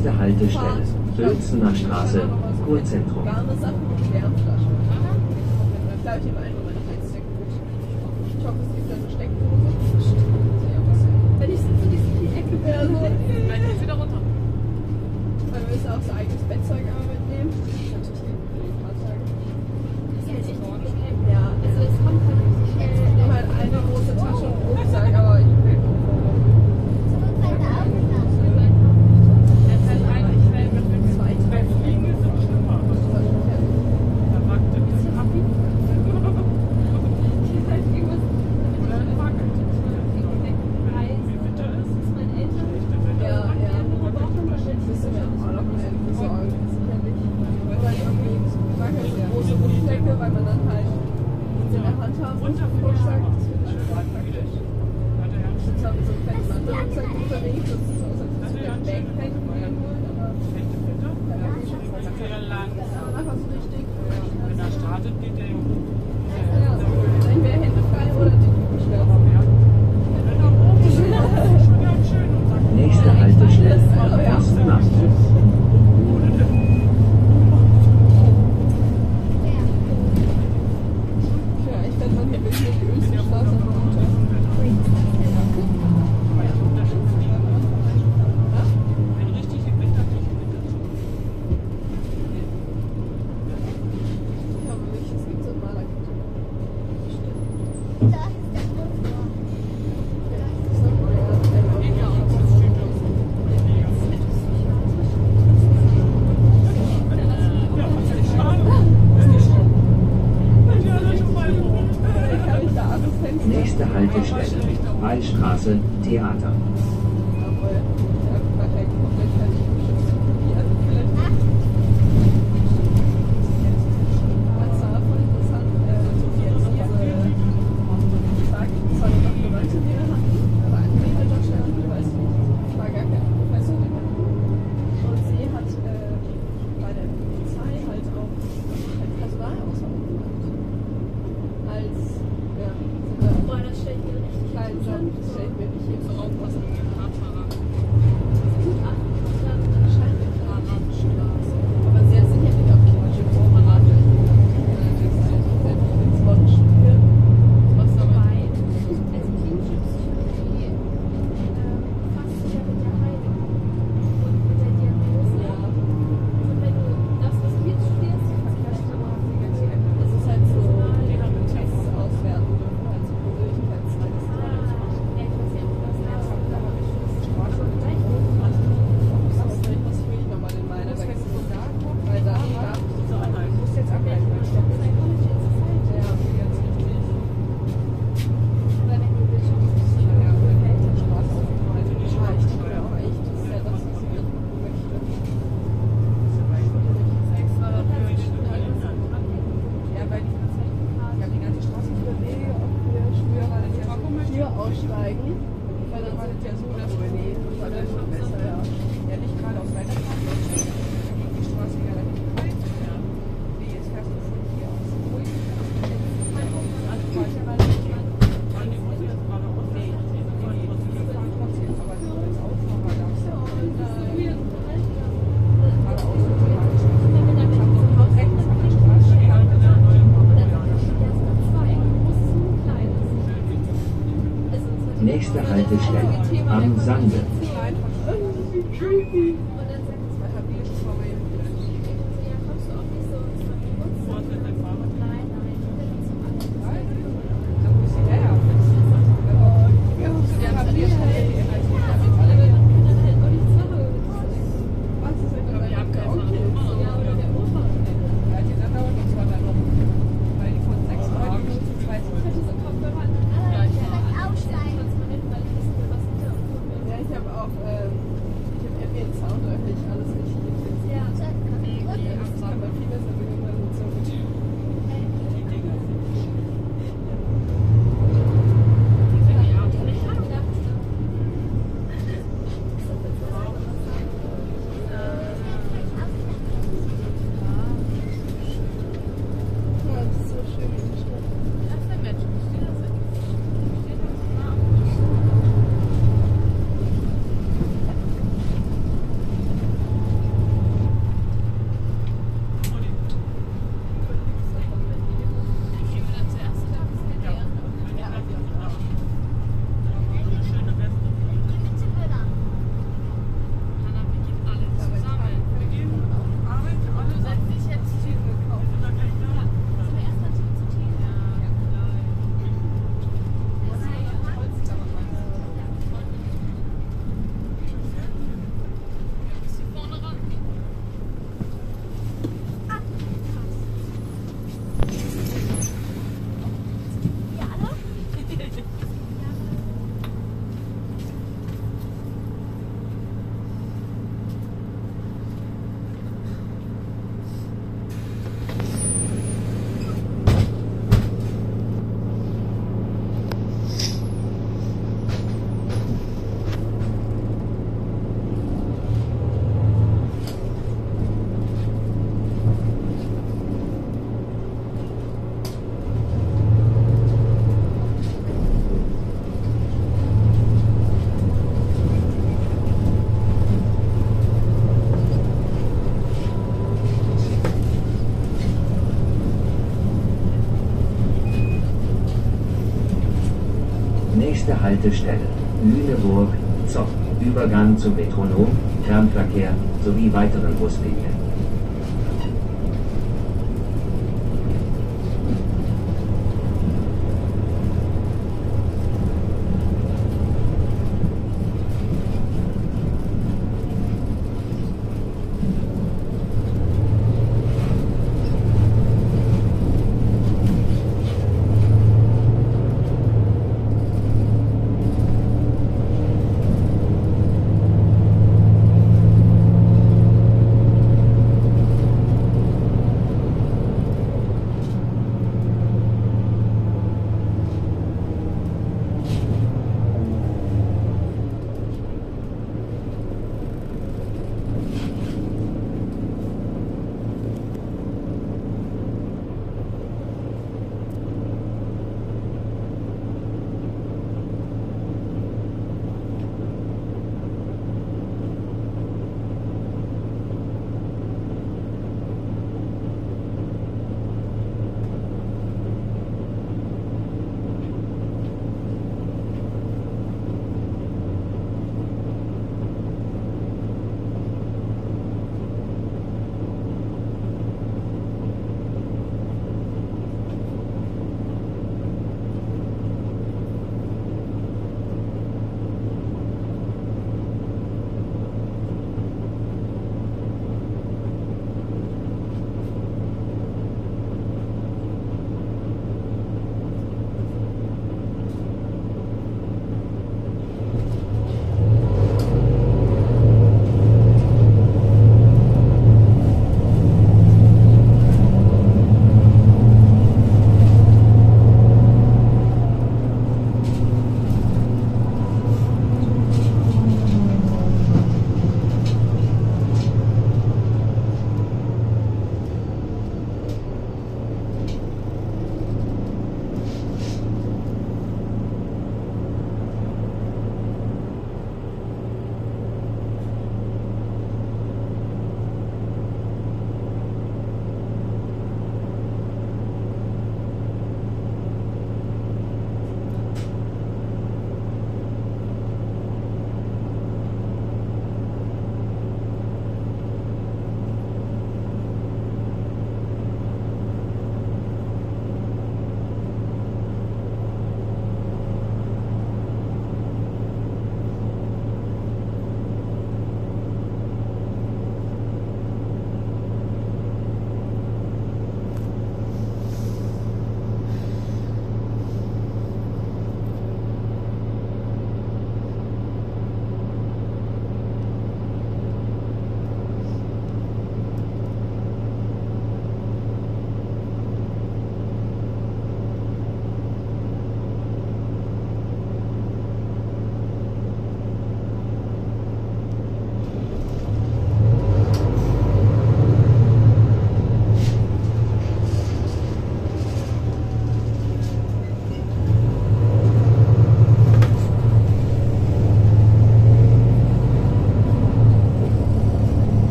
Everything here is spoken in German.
Nächste Haltestelle, Bölzener Straße, Kurzentrum. Ich hoffe, es gibt eine Steckdose. Wenn ich so die Ecke wäre. 是第二章 Haltestelle am Sande. Nächste Haltestelle Lüneburg, Zopp. Übergang zum Metronom, Fernverkehr sowie weiteren Buslinien.